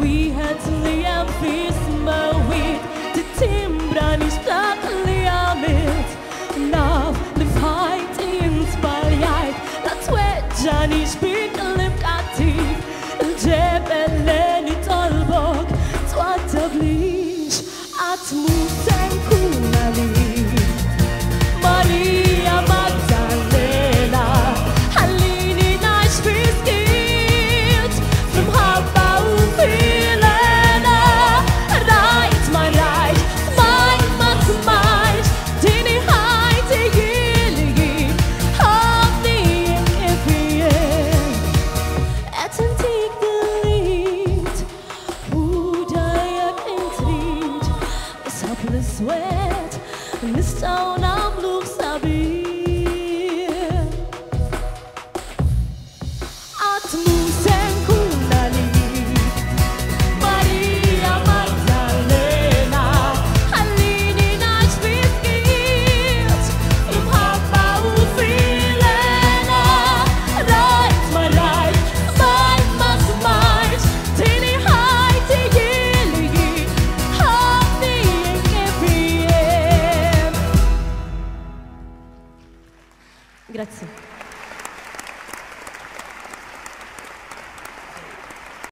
Naf wieħed li jem fismawit Titimbra nishtaq li għamilt Naf li fħajt insbaljajt La tweġġa nixbik li mkattif Il-ġebel li tolbok Twattablix għatmu sweat in the stone. Grazie.